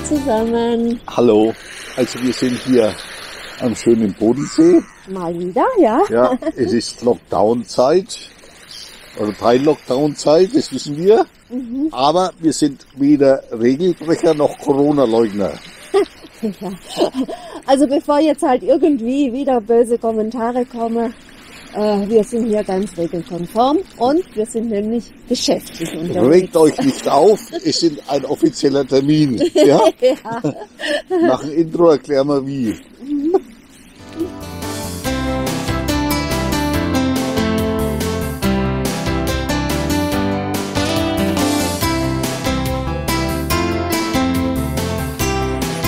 zusammen. Hallo, also wir sind hier am schönen Bodensee. Mal wieder, ja? Ja, es ist Lockdown-Zeit oder Teil-Lockdown-Zeit, das wissen wir. Mhm. Aber wir sind weder Regelbrecher noch Corona-Leugner. ja. Also bevor jetzt halt irgendwie wieder böse Kommentare kommen, äh, wir sind hier ganz regelkonform und wir sind nämlich geschäftlich unterwegs. Regt euch nicht auf, es sind ein offizieller Termin. Ja? ja. Nach dem Intro erklären wir wie.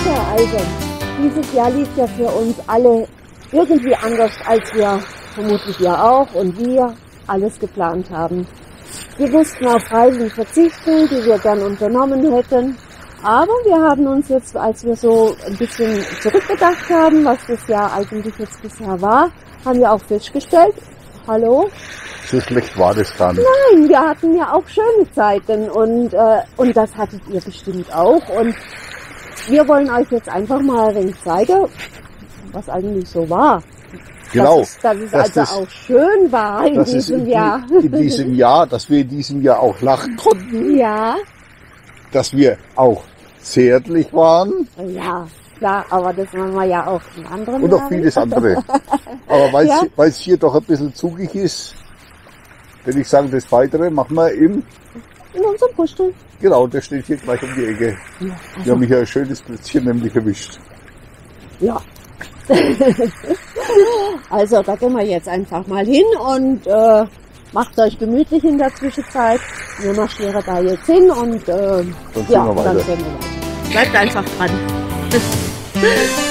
Ja, also, dieses Jahr lief ja für uns alle irgendwie anders, als wir vermutlich ja auch und wir alles geplant haben. Wir mussten auf Reisen verzichten, die wir gern unternommen hätten. Aber wir haben uns jetzt, als wir so ein bisschen zurückgedacht haben, was das Jahr eigentlich jetzt bisher war, haben wir auch festgestellt, hallo, So schlecht war das dann. Nein, wir hatten ja auch schöne Zeiten und, äh, und das hattet ihr bestimmt auch. Und wir wollen euch jetzt einfach mal ein wenig zeigen, was eigentlich so war. Genau. Dass es, dass es Dass also das- auch schön war in Das ist diesem in, Jahr. in diesem Jahr, dass wir in diesem Jahr auch lachen konnten, Ja, dass wir auch zärtlich waren ja, klar, aber das machen wir ja auch in anderen und noch Jahren. vieles andere. Aber weil Ja. es hier doch ein bisschen zugig ist, würde ich sagen, das Weitere machen wir im, In unserem Kuscheln. genau, der steht hier gleich um die Ecke. Ja, Wir also, haben hier ein schönes Plätzchen nämlich erwischt. ja. also da gehen wir jetzt einfach mal hin und äh, macht euch gemütlich in der Zwischenzeit. Wir marschieren da jetzt hin und äh, Dann sehen ja, dann sehen wir weiter. Bleibt einfach dran.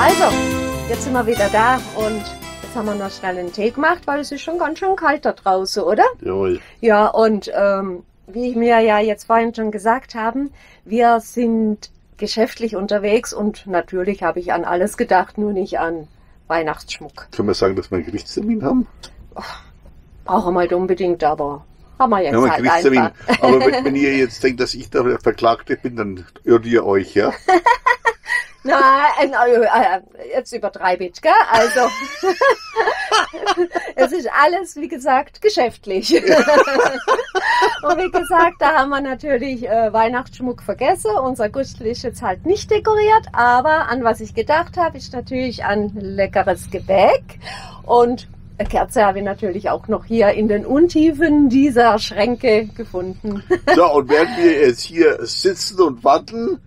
So, also, jetzt sind wir wieder da und jetzt haben wir noch schnell einen Tee gemacht, weil es ist schon ganz schön kalt da draußen, oder? Jawohl. Ja, und ähm, wie wir ja jetzt vorhin schon gesagt haben, wir sind geschäftlich unterwegs und natürlich habe ich an alles gedacht, nur nicht an Weihnachtsschmuck. Können wir sagen, dass wir einen Gerichtstermin haben? Brauchen wir nicht unbedingt, aber haben wir jetzt einen halt einfach. Aber wenn, wenn ihr jetzt denkt, dass ich der Verklagte bin, dann irrt ihr euch, ja? Nein, äh, äh, jetzt übertreibe ich, gell? Also, es ist alles, wie gesagt, geschäftlich. Und wie gesagt, da haben wir natürlich äh, Weihnachtsschmuck vergessen. Unser Gustl ist jetzt halt nicht dekoriert, aber an was ich gedacht habe, ist natürlich an leckeres Gebäck. Und eine Kerze habe ich natürlich auch noch hier in den Untiefen dieser Schränke gefunden. So, und während wir jetzt hier sitzen und warten,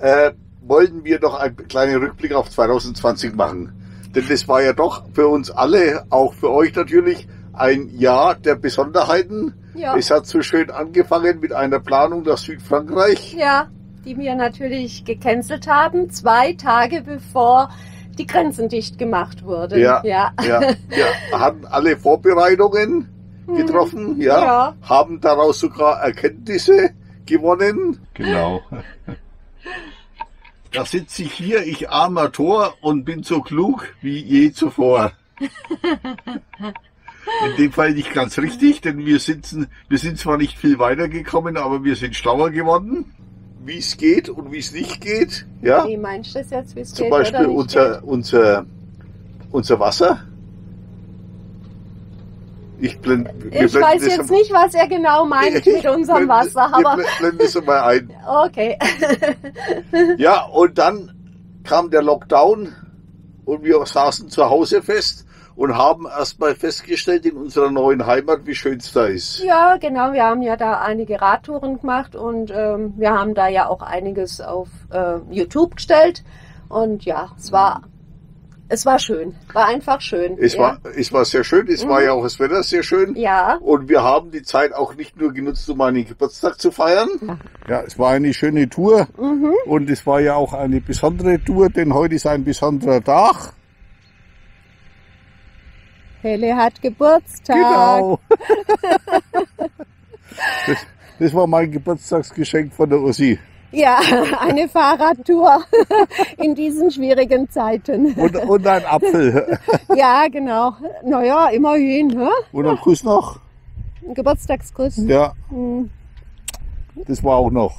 äh, wollten wir noch einen kleinen Rückblick auf 2020 machen. Denn das war ja doch für uns alle, auch für euch natürlich, ein Jahr der Besonderheiten. Ja. Es hat so schön angefangen mit einer Planung nach Südfrankreich. Ja, die wir natürlich gecancelt haben, zwei Tage bevor die Grenzen dicht gemacht wurden. Ja. ja. Ja, wir hatten alle Vorbereitungen getroffen, ja, Ja. haben daraus sogar Erkenntnisse gewonnen. Genau. Da sitze ich hier, ich armer Tor, und bin so klug wie je zuvor. In dem Fall nicht ganz richtig, denn wir sitzen, wir sind zwar nicht viel weitergekommen, aber wir sind schlauer geworden, wie es geht und wie es nicht geht. Ja, Wie meinst du das jetzt, wie es zum geht Beispiel oder nicht unser, unser, unser Wasser. Ich blende, geht? Ich weiß jetzt nicht, was er genau meint mit unserem Wasser, aber Wir blenden es mal ein. okay. Ja, und dann kam der Lockdown und wir saßen zu Hause fest und haben erstmal festgestellt in unserer neuen Heimat, wie schön es da ist. Ja, genau. Wir haben ja da einige Radtouren gemacht und ähm, wir haben da ja auch einiges auf äh, YouTube gestellt. Und ja, es war, es war schön. War einfach schön. Es, ja. war, es war sehr schön, es war ja auch das Wetter sehr schön. Ja, Und wir haben die Zeit auch nicht nur genutzt, um meinen Geburtstag zu feiern. Ja, es war eine schöne Tour mhm. und es war ja auch eine besondere Tour, denn heute ist ein besonderer Tag. Pelle hat Geburtstag. Genau. das, das war mein Geburtstagsgeschenk von der Ussi. Ja, eine Fahrradtour in diesen schwierigen Zeiten. Und, und ein Apfel. Ja, genau. Naja, immerhin. Hä? Und ein Kuss noch. Ein Geburtstagskuss. Ja, Hm. das war auch noch.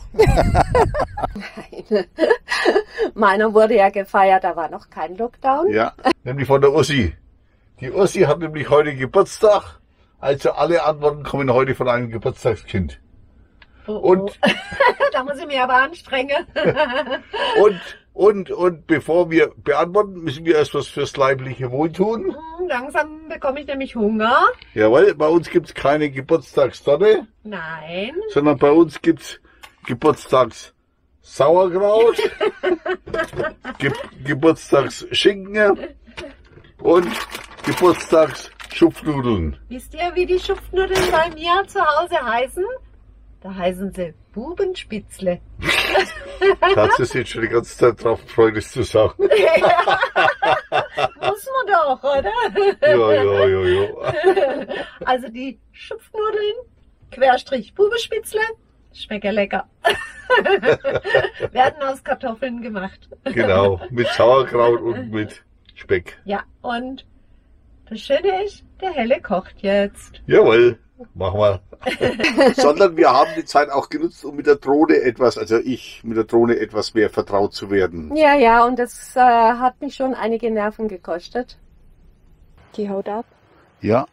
Meiner wurde ja gefeiert, da war noch kein Lockdown. Ja, nämlich von der Ossi. Die Ossi hat nämlich heute Geburtstag. Also alle Antworten kommen heute von einem Geburtstagskind. Oh, Und, da muss ich mich aber anstrengen. und, und, und bevor wir beantworten, müssen wir erst was fürs leibliche Wohl tun. Hm, Langsam bekomme ich nämlich Hunger. Jawohl, bei uns gibt's keine Geburtstagstorte, Nein. sondern bei uns gibt's Geburtstags Sauerkraut, Ge Geburtstagsschinken und Geburtstagsschupfnudeln. Wisst ihr, wie die Schupfnudeln bei mir zu Hause heißen? Da heißen sie Bubenspitzle. Da hat sie sich schon die ganze Zeit drauf gefreut, das zu sagen. Muss man doch, oder? Ja, ja, ja, ja. Also die Schupfnudeln, Querstrich Bubenspitzle, schmecken lecker. Werden aus Kartoffeln gemacht. Genau, mit Sauerkraut und mit Speck. Ja, und das Schöne ist, der Helle kocht jetzt. Jawohl, machen wir. Sondern wir haben die Zeit auch genutzt, um mit der Drohne etwas, also ich, mit der Drohne etwas mehr vertraut zu werden. Ja, ja, und das äh, hat mich schon einige Nerven gekostet. Die haut ab. Ja.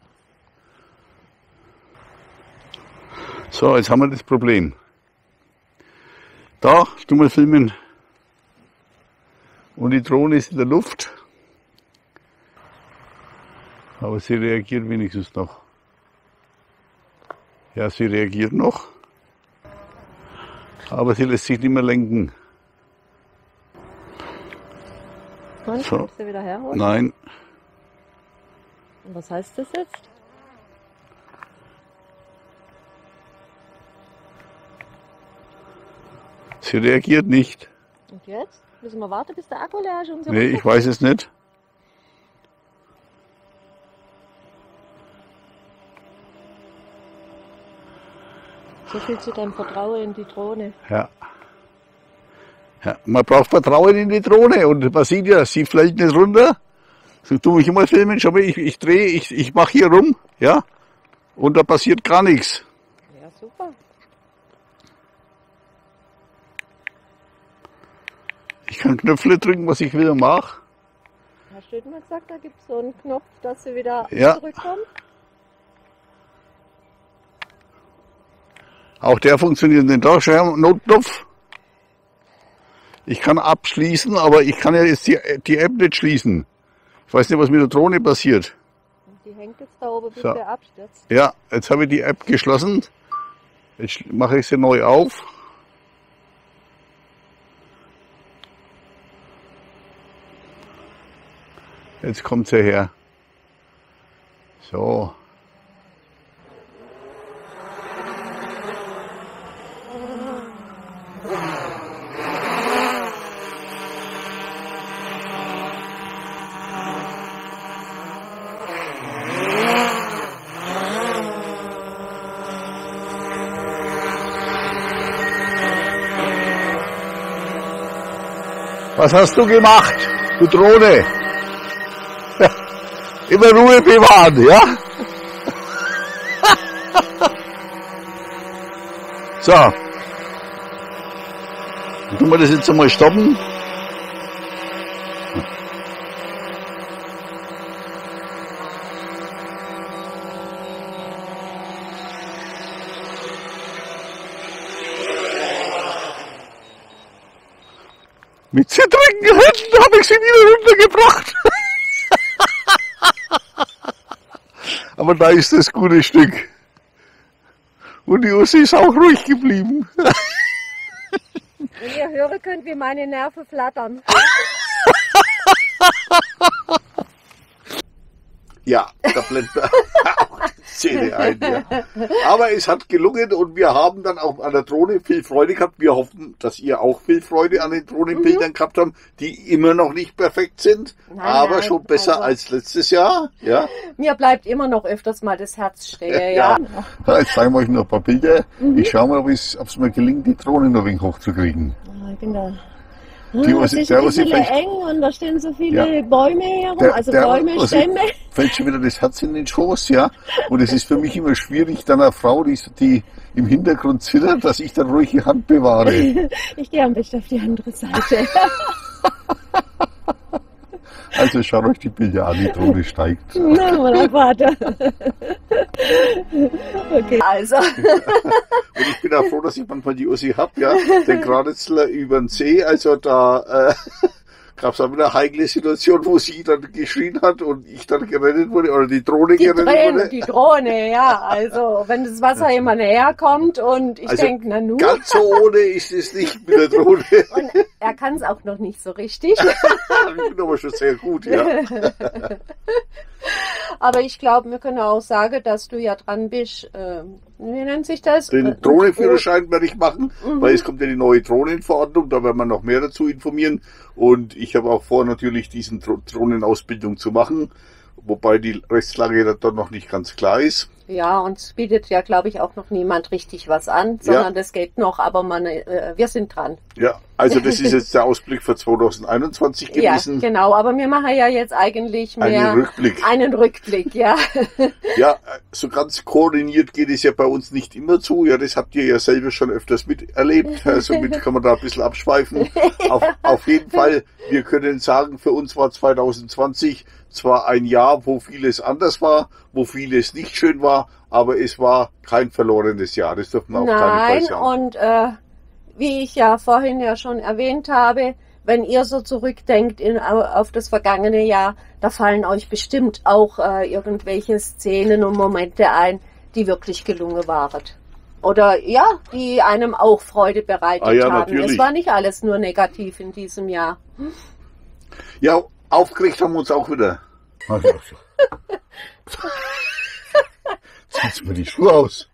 So, jetzt haben wir das Problem. Da, du mal filmen. Und die Drohne ist in der Luft. Aber sie reagiert wenigstens noch. Ja, sie reagiert noch. Aber sie lässt sich nicht mehr lenken. Und So. du wieder herholen? Nein, Und was heißt das jetzt? sie reagiert nicht. Und jetzt? Müssen wir warten, bis der Akku leer ist und Nee, ich weiß es nicht. So viel zu deinem Vertrauen in die Drohne. Ja. ja. Man braucht Vertrauen in die Drohne und man sieht ja, sie fällt nicht runter. So tu mich immer filmen, schau mal, ich, ich drehe, ich, ich mache hier rum, ja, und da passiert gar nichts. Ja, super. Ich kann Knöpfe drücken, was ich wieder mache. Hast du nicht mal gesagt, da gibt es so einen Knopf, dass sie wieder Ja. zurückkommt? Auch der funktioniert nicht. Da Notknopf. Ich kann abschließen, aber ich kann ja jetzt die, die App nicht schließen. Ich weiß nicht, was mit der Drohne passiert. Die hängt jetzt da oben, bis So. der abstürzt. Ja, jetzt habe ich die App geschlossen. Jetzt mache ich sie neu auf. Jetzt kommt sie her. So. Was hast du gemacht, du Drohne? Immer Ruhe bewahren, ja? so. Dann tun wir das jetzt einmal stoppen. Mit zittrigen Händen habe ich sie wieder runtergebracht. Aber da ist das gute Stück. Und die Ussi ist auch ruhig geblieben. Wenn ihr hören könnt, wie meine Nerven flattern. Ja, da blendet Szene ein. Ja. Aber es hat gelungen und wir haben dann auch an der Drohne viel Freude gehabt. Wir hoffen, dass ihr auch viel Freude an den Drohnenbildern mhm. gehabt habt, die immer noch nicht perfekt sind, nein, aber nein, schon besser also, als letztes Jahr. Ja. Mir bleibt immer noch öfters mal das Herz schräg. Ja. ja. Jetzt zeigen wir euch noch ein paar Bilder. Mhm. Ich schaue mal, ob es mir gelingt, die Drohne noch ein wenig hochzukriegen. Ja, ich bin da die ah, es ist ein bisschen eng und da stehen so viele ja. Bäume herum, der, also der, Bäume, Stämme. Fällt schon wieder das Herz in den Schoß, ja. Und es ist für mich immer schwierig, dann eine Frau, die, die im Hintergrund zittert, dass ich dann ruhig die Hand bewahre. ich gehe am besten auf die andere Seite. Also schaut euch die Bilder an, die Drohne steigt. Na, mein Vater. Okay, also. Und ich bin auch froh, dass ich manchmal die Ossi habe, ja. Den Gradetzler über den See, also da, äh, gab es eine heikle Situation, wo sie dann geschrien hat und ich dann gerettet wurde oder die Drohne die gerettet Tränen, wurde. Die Drohne, ja. Also wenn das Wasser immer näher kommt und ich also denke, na nun. Ganz so ohne ist es nicht mit der Drohne. Und er kann es auch noch nicht so richtig. ich bin aber schon sehr gut, ja. Aber ich glaube, wir können auch sagen, dass du ja dran bist. Äh, wie nennt sich das? Den Drohnenführerschein werde ich machen, mhm. weil es kommt ja die neue Drohnenverordnung, da werden wir noch mehr dazu informieren. Und ich habe auch vor, natürlich diesen Drohnenausbildung zu machen, wobei die Rechtslage da noch nicht ganz klar ist. Ja, und es bietet ja, glaube ich, auch noch niemand richtig was an, sondern ja. das geht noch, aber man, äh, wir sind dran. Ja, also das ist jetzt der Ausblick für 2021 gewesen. Ja, genau, aber wir machen ja jetzt eigentlich mehr einen Rückblick. Einen Rückblick, ja. ja, so ganz koordiniert geht es ja bei uns nicht immer zu. Ja, das habt ihr ja selber schon öfters miterlebt. Somit kann man da ein bisschen abschweifen. auf, auf jeden Fall, wir können sagen, für uns war 2020 zwar ein Jahr, wo vieles anders war, wo vieles nicht schön war, aber es war kein verlorenes Jahr. Das dürfen wir auf Nein, keinen Fall sagen. Und äh, wie ich ja vorhin ja schon erwähnt habe, wenn ihr so zurückdenkt in, auf das vergangene Jahr, da fallen euch bestimmt auch äh, irgendwelche Szenen und Momente ein, die wirklich gelungen waren. Oder ja, die einem auch Freude bereitet ah, ja, haben. Natürlich. Es war nicht alles nur negativ in diesem Jahr. Ja, aufgeregt haben wir uns auch wieder. Auch so. Ziehst mir die Schuhe aus.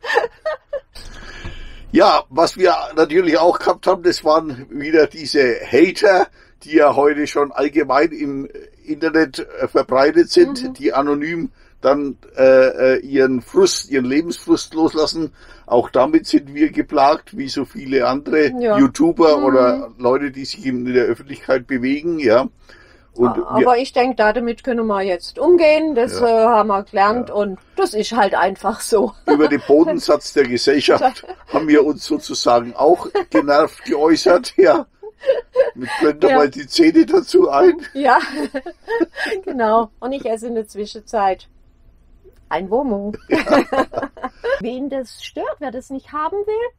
Ja, was wir natürlich auch gehabt haben, das waren wieder diese Hater, die ja heute schon allgemein im Internet äh, verbreitet sind, mhm. die anonym dann äh, äh, ihren Frust, ihren Lebensfrust loslassen. Auch damit sind wir geplagt, wie so viele andere ja. YouTuber mhm. oder Leute, die sich in der Öffentlichkeit bewegen, ja. Und Aber ich denke, damit können wir jetzt umgehen. Das ja. äh, haben wir gelernt ja. und das ist halt einfach so. Über den Bodensatz der Gesellschaft haben wir uns sozusagen auch genervt geäußert. Ja. Mit blende ja. mal die Zähne dazu ein. Ja, genau. Und ich esse in der Zwischenzeit ein Womo. Wen das stört, wer das nicht haben will,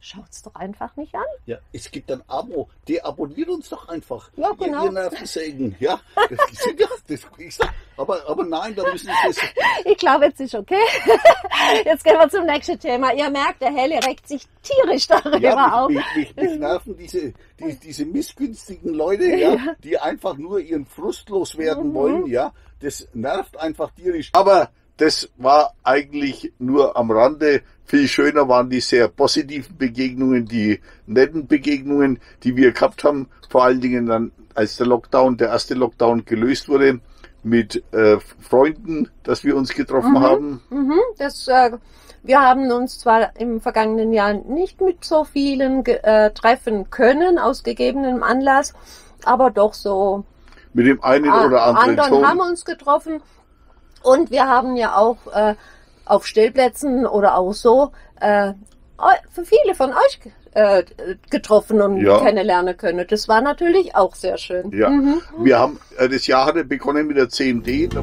Schaut's doch einfach nicht an. Ja, es gibt ein Abo. Deabonniert uns doch einfach. Ja, genau. Ihr, ihr Nervensägen. Ja, das, ja das, ich sag, aber, aber nein, da müssen Sie es. Ich glaube, jetzt ist okay. Jetzt gehen wir zum nächsten Thema. Ihr merkt, der Helle regt sich tierisch darüber ja, auf. Mich, mich, mich nerven diese, die, diese missgünstigen Leute, ja, die einfach nur ihren Frust loswerden mhm. wollen, ja. Das nervt einfach tierisch. Aber das war eigentlich nur am Rande. Viel schöner waren die sehr positiven Begegnungen, die netten Begegnungen, die wir gehabt haben. Vor allen Dingen dann, als der Lockdown, der erste Lockdown gelöst wurde, mit äh, Freunden, dass wir uns getroffen mhm, haben. Mhm, das, äh, wir haben uns zwar im vergangenen Jahr nicht mit so vielen äh, treffen können, aus gegebenem Anlass, aber doch so. Mit dem einen oder anderen. Anderen haben uns getroffen und wir haben ja auch äh, auf Stellplätzen oder auch so äh, für viele von euch äh, getroffen und ja. kennenlernen können. Das war natürlich auch sehr schön. Ja, mhm. wir haben äh, das Jahr hatte begonnen mit der CMD. Da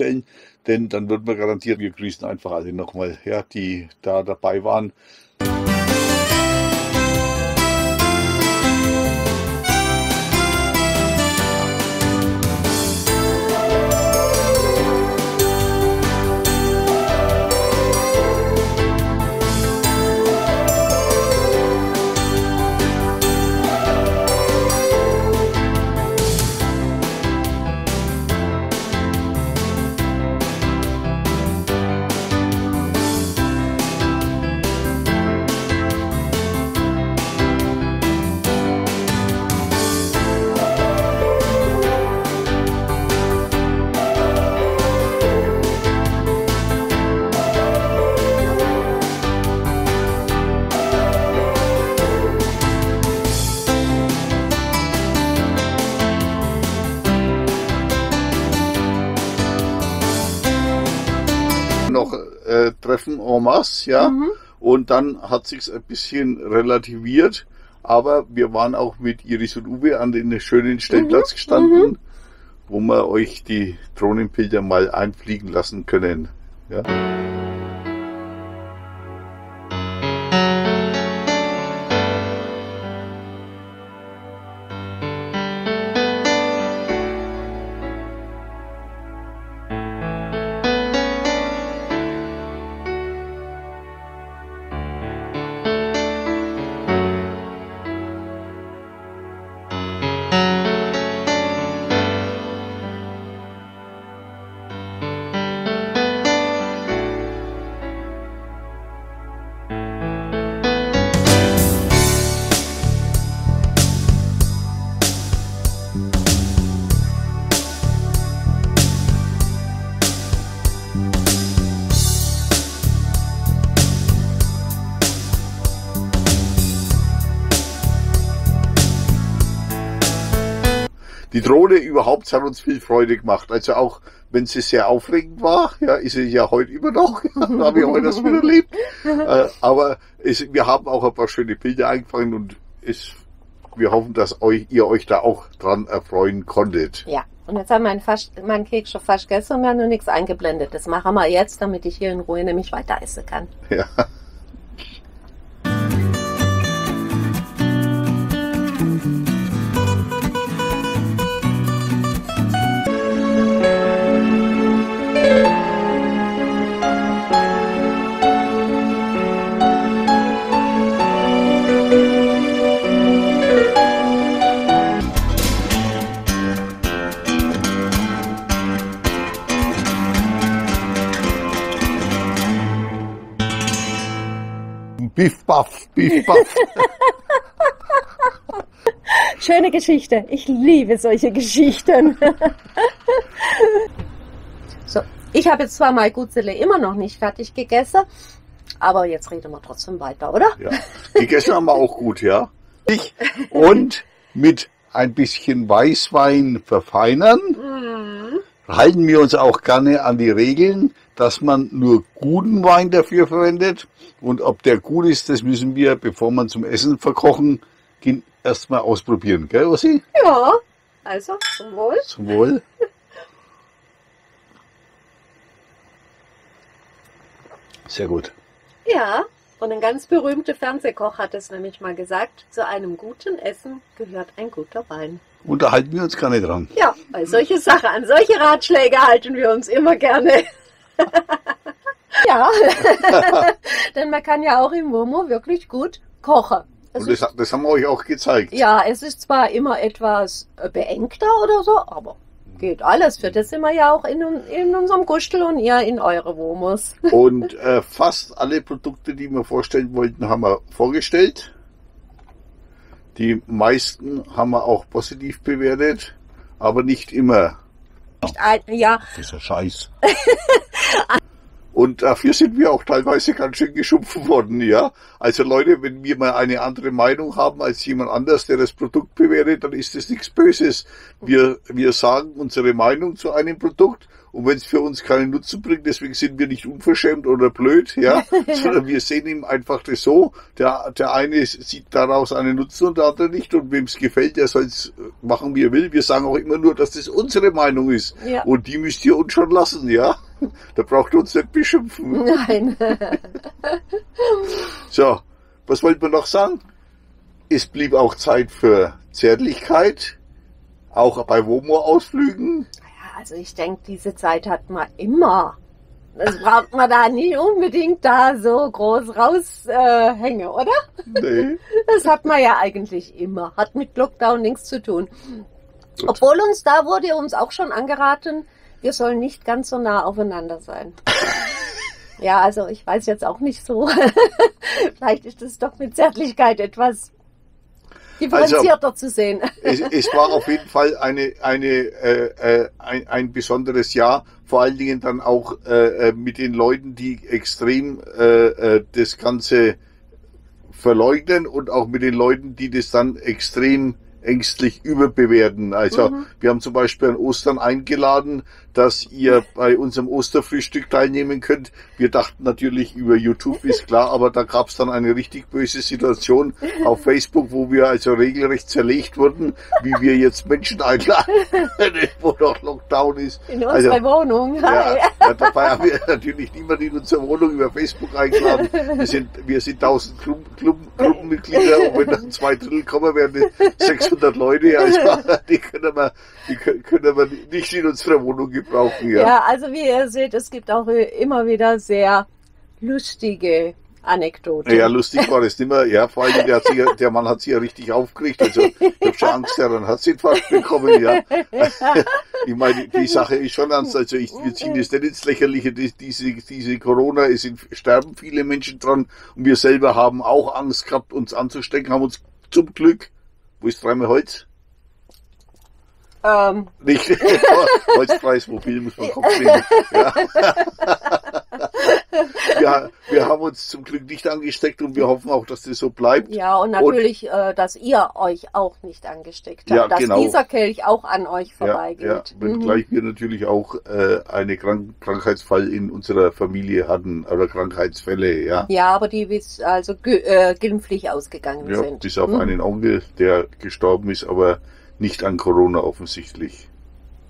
aufzählen, denn dann würden wir garantiert, wir grüßen einfach alle nochmal, ja, die da dabei waren. En masse, ja. Mhm. Und dann hat sich's ein bisschen relativiert. Aber wir waren auch mit Iris und Uwe an den schönen Mhm. Stellplatz gestanden, wo wir euch die Drohnenbilder mal einfliegen lassen können. Ja. Drohne überhaupt hat uns viel Freude gemacht. Also auch wenn sie sehr aufregend war, ja, ist sie ja heute immer noch. Habe ich heute das wieder erlebt. Äh, aber es, wir haben auch ein paar schöne Bilder eingefangen und es, wir hoffen, dass euch, ihr euch da auch dran erfreuen konntet. Ja, und jetzt haben wir meinen, fast, meinen Keks schon fast gegessen und wir haben noch nichts eingeblendet. Das machen wir jetzt, damit ich hier in Ruhe nämlich weiter essen kann. Ja. Biff, baff, biff, baff. Schöne Geschichte. Ich liebe solche Geschichten. so, ich habe jetzt zwar mein Gutzele immer noch nicht fertig gegessen, aber jetzt reden wir trotzdem weiter, oder? Ja. Gegessen haben wir auch gut, ja. Ich- Und mit ein bisschen Weißwein verfeinern. Halten wir uns auch gerne an die Regeln, dass man nur guten Wein dafür verwendet. Und ob der gut ist, das müssen wir, bevor man zum Essen verkochen, erstmal ausprobieren. Gell, Ossi? Ja, also zum Wohl. Zum Wohl. Sehr gut. Ja, und ein ganz berühmter Fernsehkoch hat es nämlich mal gesagt, zu einem guten Essen gehört ein guter Wein. Und da halten wir uns gerne dran. Ja, bei solche Sachen, an solche Ratschläge halten wir uns immer gerne. ja, denn man kann ja auch im Momo wirklich gut kochen. Es Und das, das haben wir euch auch gezeigt. ja, es ist zwar immer etwas äh, beengter oder so, aber geht alles. Für das sind wir ja auch in, in unserem Gustel und ihr in eure Womos. Und äh, fast alle Produkte, die wir vorstellen wollten, haben wir vorgestellt. Die meisten haben wir auch positiv bewertet, aber nicht immer. Ein- Ja, Dieser Scheiß. Und dafür sind wir auch teilweise ganz schön geschumpfen worden, ja. Also Leute, wenn wir mal eine andere Meinung haben als jemand anders, der das Produkt bewertet, dann ist das nichts Böses. Wir, wir sagen unsere Meinung zu einem Produkt und wenn es für uns keinen Nutzen bringt, deswegen sind wir nicht unverschämt oder blöd, ja, sondern wir sehen ihm einfach das so. Der, der eine sieht daraus einen Nutzen und der andere nicht und wem es gefällt, der soll es machen, wie er will. Wir sagen auch immer nur, dass das unsere Meinung ist. Ja. Und die müsst ihr uns schon lassen, ja. Da braucht ihr uns nicht beschimpfen. nein. So, was wollten wir noch sagen? Es blieb auch Zeit für Zärtlichkeit, auch bei Womo-Ausflügen. Also ich denke, diese Zeit hat man immer. Das braucht man da nicht unbedingt da so groß raushängen, oder? Nee. Das hat man ja eigentlich immer. Hat mit Lockdown nichts zu tun. Obwohl uns da wurde uns auch schon angeraten, wir sollen nicht ganz so nah aufeinander sein. ja, also ich weiß jetzt auch nicht so. Vielleicht ist es doch mit Zärtlichkeit etwas differenzierter zu sehen. es, es war auf jeden Fall eine, eine, äh, äh, ein, ein besonderes Jahr, vor allen Dingen dann auch äh, äh, mit den Leuten, die extrem äh, das Ganze verleugnen und auch mit den Leuten, die das dann extrem ängstlich überbewerten. Also wir haben zum Beispiel an Ostern eingeladen, dass ihr bei unserem Osterfrühstück teilnehmen könnt. Wir dachten natürlich über YouTube ist klar, aber da gab es dann eine richtig böse Situation auf Facebook, wo wir also regelrecht zerlegt wurden, wie wir jetzt Menschen einladen, wo noch Lockdown ist. In unserer Also, Wohnung. ja, ja, dabei haben wir natürlich niemanden in unserer Wohnung über Facebook eingeladen. Wir sind, wir sind 1000 Club, Club, Gruppenmitglieder und wenn dann zwei Drittel kommen, werden es 600 Leute. Also die können wir, die können wir nicht in unserer Wohnung gebrauchen. Ja. Ja. also wie ihr seht, es gibt auch immer wieder sehr lustige Anekdoten. Ja, lustig war das nicht mehr. Ja, vor allem, der, ja- der Mann hat sich ja richtig aufgeregt. Also, ich habe schon Angst, er hat einen Herzinfarkt bekommen. Ja. Ich meine, die Sache ist schon ernst. Also, ich, wir ziehen das nicht ins Lächerliche. Die- Diese, diese Corona, es sind, sterben viele Menschen dran. Und wir selber haben auch Angst gehabt, uns anzustecken, haben uns zum Glück, wo ist dreimal Holz? Ähm, Nicht Holzpreis, mobil muss man nehmen. Ja. ja, wir haben uns zum Glück nicht angesteckt und wir hoffen auch, dass das so bleibt. ja, und natürlich, äh, dass ihr euch auch nicht angesteckt habt, Ja, dass genau. dieser Kelch auch an euch Ja, vorbeigeht. ja, wenngleich wir natürlich auch äh, einen Krank Krankheitsfall in unserer Familie hatten oder Krankheitsfälle, ja. Ja, aber die bis also äh, glimpflich ausgegangen ja sind. bis auf Mhm. einen Onkel, der gestorben ist, aber nicht an Corona offensichtlich.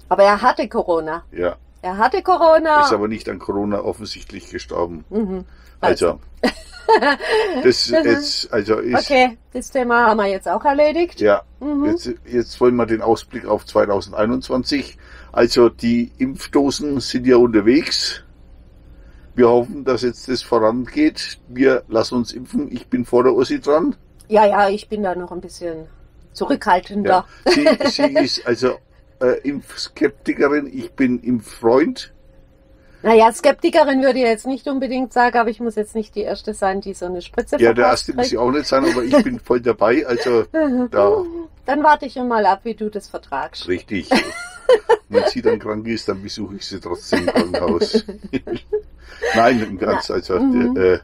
Aber er hatte Corona. Ja, Er hatte Corona. ist aber nicht an Corona offensichtlich gestorben. mhm. Also, das jetzt, also ist, Okay, das Thema haben wir jetzt auch erledigt. ja, Mhm. Jetzt, jetzt wollen wir den Ausblick auf 2021. Also die Impfdosen sind ja unterwegs. Wir hoffen, dass jetzt das vorangeht. Wir lassen uns impfen. Ich bin vor der Ossi dran. Ja, ja, ich bin da noch ein bisschen zurückhaltender. Ja. Sie, sie ist also äh, Impfskeptikerin. Ich bin Impffreund. Naja, Skeptikerin würde ich jetzt nicht unbedingt sagen, aber ich muss jetzt nicht die Erste sein, die so eine Spritze Ja, der erste muss ich auch nicht sein, aber ich bin voll dabei. Also da Dann warte ich mal ab, wie du das vertragst. richtig. Wenn sie dann krank ist, dann besuche ich sie trotzdem im Krankenhaus. Nein, im Ganz, also Mhm. äh,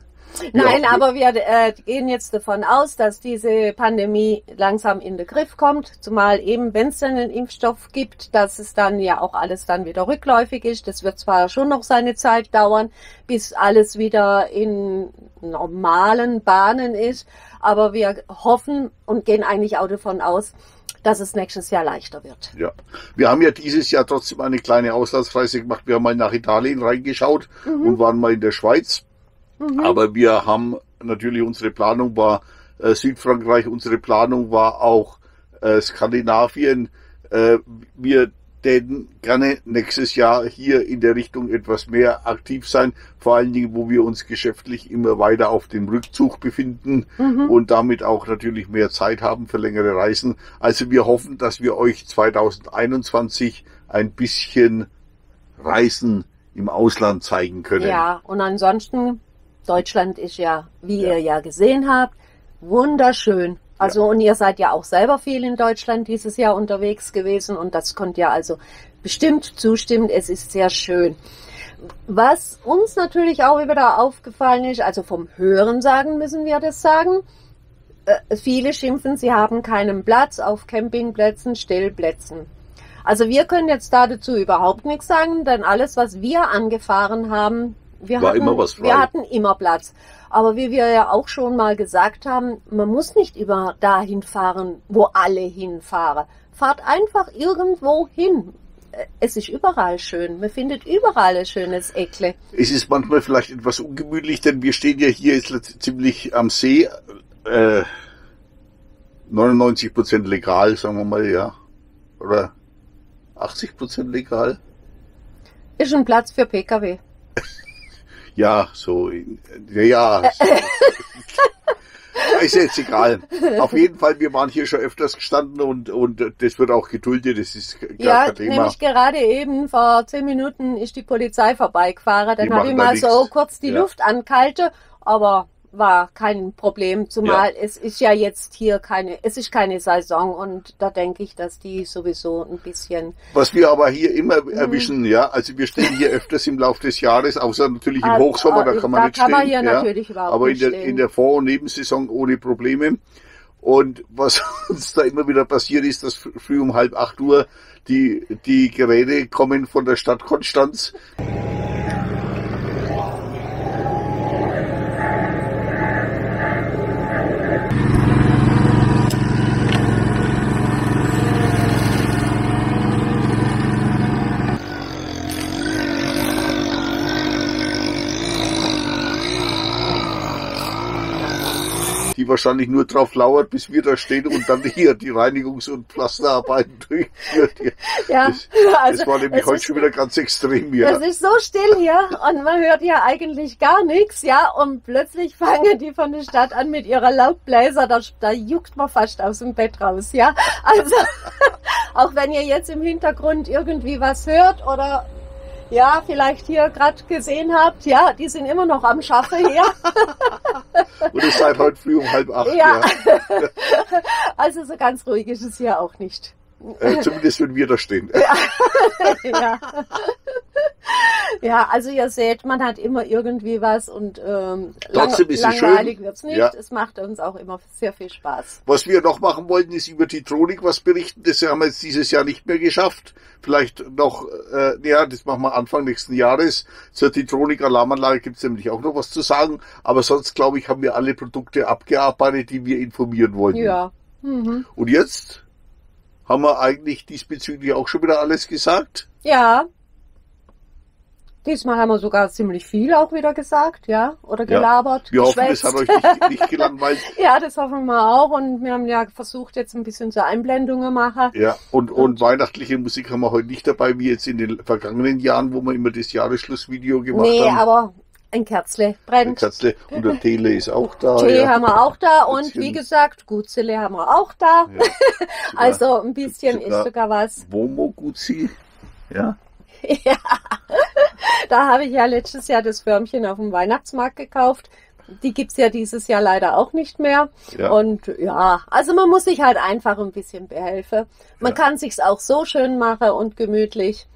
Nein, Ja. aber wir äh, gehen jetzt davon aus, dass diese Pandemie langsam in den Griff kommt, zumal eben, wenn es einen Impfstoff gibt, dass es dann ja auch alles dann wieder rückläufig ist. Das wird zwar schon noch seine Zeit dauern, bis alles wieder in normalen Bahnen ist, aber wir hoffen und gehen eigentlich auch davon aus, dass es nächstes Jahr leichter wird. Ja, wir haben ja dieses Jahr trotzdem eine kleine Auslandsreise gemacht. Wir haben mal nach Italien reingeschaut und waren mal in der Schweiz. Aber wir haben natürlich unsere Planung war äh, Südfrankreich, unsere Planung war auch äh, Skandinavien. Äh, wir täten gerne nächstes Jahr hier in der Richtung etwas mehr aktiv sein, vor allen Dingen, wo wir uns geschäftlich immer weiter auf dem Rückzug befinden und damit auch natürlich mehr Zeit haben für längere Reisen. Also wir hoffen, dass wir euch 2021 ein bisschen Reisen im Ausland zeigen können. Ja, und ansonsten, Deutschland ist ja, wie Ja. ihr ja gesehen habt, wunderschön. Also, und ihr seid ja auch selber viel in Deutschland dieses Jahr unterwegs gewesen und das könnt ihr also bestimmt zustimmen. Es ist sehr schön. Was uns natürlich auch wieder aufgefallen ist, also vom Hören sagen müssen wir das sagen. Äh, viele schimpfen, sie haben keinen Platz auf Campingplätzen, Stellplätzen. Also wir können jetzt da dazu überhaupt nichts sagen, denn alles, was wir angefahren haben, wir, War hatten, immer was frei. wir hatten immer Platz. Aber wie wir ja auch schon mal gesagt haben, man muss nicht über dahin fahren, wo alle hinfahren. Fahrt einfach irgendwo hin. Äh, Es ist überall schön. Man findet überall ein schönes Eckle. Es ist manchmal vielleicht etwas ungemütlich, denn wir stehen ja hier jetzt ziemlich am See. Äh, 99 Prozent legal, sagen wir mal, ja. Oder 80 Prozent legal. Ist ein Platz für Pkw. Ja, so, ja. So. ist jetzt egal. Auf jeden Fall, wir waren hier schon öfters gestanden und, und das wird auch geduldet, das ist gar Ja, kein Thema. nämlich gerade eben vor zehn Minuten ist die Polizei vorbeigefahren. Dann habe ich mal nichts. so kurz die Ja. Luft angehalten, aber war kein Problem, zumal es ist ja jetzt hier keine, es ist keine Saison und da denke ich, dass die sowieso ein bisschen Was wir aber hier immer Mhm. erwischen, ja, also wir stehen hier öfters im Laufe des Jahres, außer natürlich im Ah, Hochsommer, ah, da kann man da nicht kann stehen. man hier ja. natürlich überhaupt aber in der, stehen. in der Vor- und Nebensaison ohne Probleme. Und was uns da immer wieder passiert ist, dass früh um halb acht Uhr die, die Geräte kommen von der Stadt Konstanz. die wahrscheinlich nur drauf lauert, bis wir da stehen und dann hier die Reinigungs- und Pflasterarbeiten durchführt. Ja, Das, also das war nämlich heute ist- schon wieder ganz extrem hier. Es ist so still hier und man hört ja eigentlich gar nichts, ja. Und plötzlich fangen die von der Stadt an mit ihrer Laubbläser, da, da juckt man fast aus dem Bett raus, ja. Also, auch wenn ihr jetzt im Hintergrund irgendwie was hört oder ja, vielleicht hier gerade gesehen habt, ja, die sind immer noch am Schaffen hier. Und es seit heute früh um halb acht. Ja. Ja. Also so ganz ruhig ist es hier auch nicht. Äh, zumindest wenn wir da stehen. ja. ja, also ihr seht, man hat immer irgendwie was und ähm, Trotzdem ist es langweilig schön. wird's nicht. Ja. Es macht uns auch immer sehr viel Spaß. Was wir noch machen wollten, ist über die Tronik was berichten. Das haben wir jetzt dieses Jahr nicht mehr geschafft. Vielleicht noch, äh, ja, das machen wir Anfang nächsten Jahres. Zur Titronik Alarmanlage gibt es nämlich auch noch was zu sagen. Aber sonst, glaube ich, haben wir alle Produkte abgearbeitet, die wir informieren wollten. Ja. Mhm. Und jetzt haben wir eigentlich diesbezüglich auch schon wieder alles gesagt. Ja. Diesmal haben wir sogar ziemlich viel auch wieder gesagt, ja, oder Ja. gelabert. Wir hoffen, es hat euch nicht, nicht gelangweilt. Ja, das hoffen wir auch. Und wir haben ja versucht, jetzt ein bisschen so Einblendungen machen. Ja, und, und weihnachtliche Musik haben wir heute nicht dabei, wie jetzt in den vergangenen Jahren, wo wir immer das Jahresschlussvideo gemacht Nee, haben. aber ein Kerzle brennt. Katzle und der Tele ist auch da. Tee ja. haben wir auch da und wie gesagt, Gutzele haben wir auch da. Ja. Also ein bisschen ist sogar was. Womo Guzzi. Ja. Ja, da habe ich ja letztes Jahr das Förmchen auf dem Weihnachtsmarkt gekauft. Die gibt's ja dieses Jahr leider auch nicht mehr. Ja. Und ja, also man muss sich halt einfach ein bisschen behelfen. Man Ja. kann sich's auch so schön machen und gemütlich.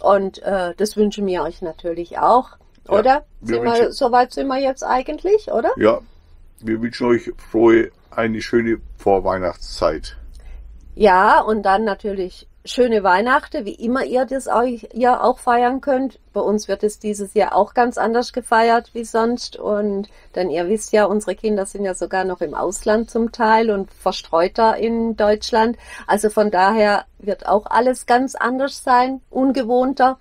Und äh, das wünschen wir euch natürlich auch. Ja, Oder? Sind wir, wünschen- soweit sind wir jetzt eigentlich, oder? ja. Wir wünschen euch frohe, eine schöne Vorweihnachtszeit. Ja, und dann natürlich schöne Weihnachten, wie immer ihr das euch ihr auch feiern könnt. Bei uns wird es dieses Jahr auch ganz anders gefeiert wie sonst. Und denn ihr wisst ja, unsere Kinder sind ja sogar noch im Ausland zum Teil und verstreuter in Deutschland. Also von daher wird auch alles ganz anders sein, ungewohnter.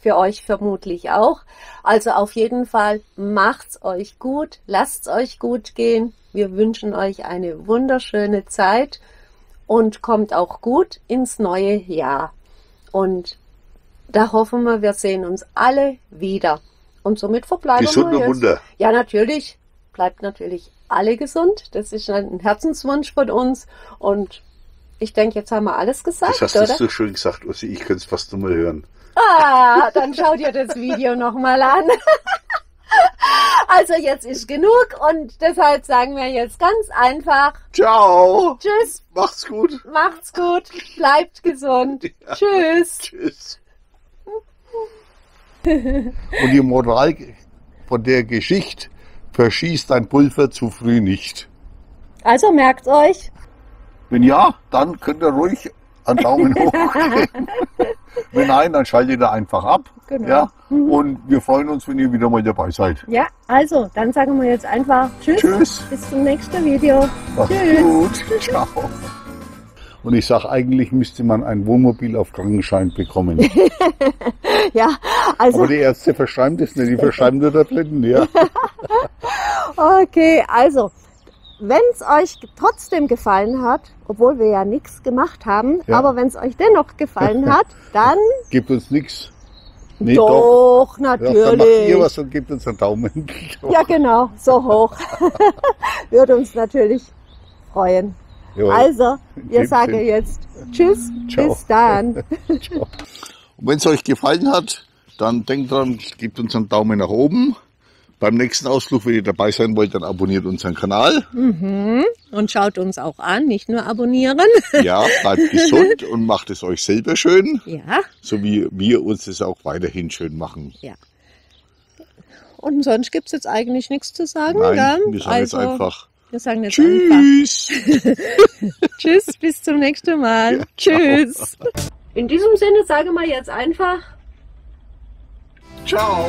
Für euch vermutlich auch. Also auf jeden Fall macht's euch gut, lasst's euch gut gehen. Wir wünschen euch eine wunderschöne Zeit und kommt auch gut ins neue Jahr. Und da hoffen wir, wir sehen uns alle wieder. Und somit verbleiben Gesund wir jetzt. Wunder. Ja, natürlich. Bleibt natürlich alle gesund. Das ist ein Herzenswunsch von uns. Und ich denke, jetzt haben wir alles gesagt, Das hast du so schön gesagt, Ossi. Ich könnte es fast nur mal hören. Ah, dann schaut ihr das Video nochmal an. Also jetzt ist genug und deshalb sagen wir jetzt ganz einfach Ciao. Tschüss, Macht's gut. macht's gut, bleibt gesund. Ja. Tschüss. Tschüss. Und die Moral von der Geschichte, verschießt dein Pulver zu früh nicht. Also merkt's euch. Wenn ja, dann könnt ihr ruhig einen Daumen hoch geben. Wenn nein, dann schaltet ihr einfach ab. Genau. Ja? Und wir freuen uns, wenn ihr wieder mal dabei seid. Ja, also, dann sagen wir jetzt einfach Tschüss. Tschüss. Bis zum nächsten Video. Macht's Tschüss. gut. Ciao. Und ich sage, eigentlich müsste man ein Wohnmobil auf Krankenschein bekommen. Ja, also, Aber die Ärzte verschreiben das nicht, die verschreiben nur da drin. Ja. okay, also, wenn's euch trotzdem gefallen hat, obwohl wir ja nichts gemacht haben, Ja. aber wenn's euch dennoch gefallen hat, dann Gibt uns nichts. Nee, doch, Ja, dann macht natürlich. ihr was und gebt uns einen Daumen. Ja, genau, so hoch. Würde uns natürlich freuen. Jawohl. Also, dem sagen Sinn. jetzt Tschüss, Ciao. bis dann. Und wenn es euch gefallen hat, dann denkt dran, gebt uns einen Daumen nach oben. Beim nächsten Ausflug, wenn ihr dabei sein wollt, dann abonniert unseren Kanal. Mhm. Und schaut uns auch an, nicht nur abonnieren. Ja, bleibt gesund und macht es euch selber schön, Ja, so wie wir uns es auch weiterhin schön machen. und sonst gibt's jetzt eigentlich nichts zu sagen. Nein, gell? wir sagen jetzt also, einfach Wir sagen jetzt Tschüss. einfach Tschüss, bis zum nächsten Mal. Ja, Tschüss. In diesem Sinne sage mal jetzt einfach Ciao.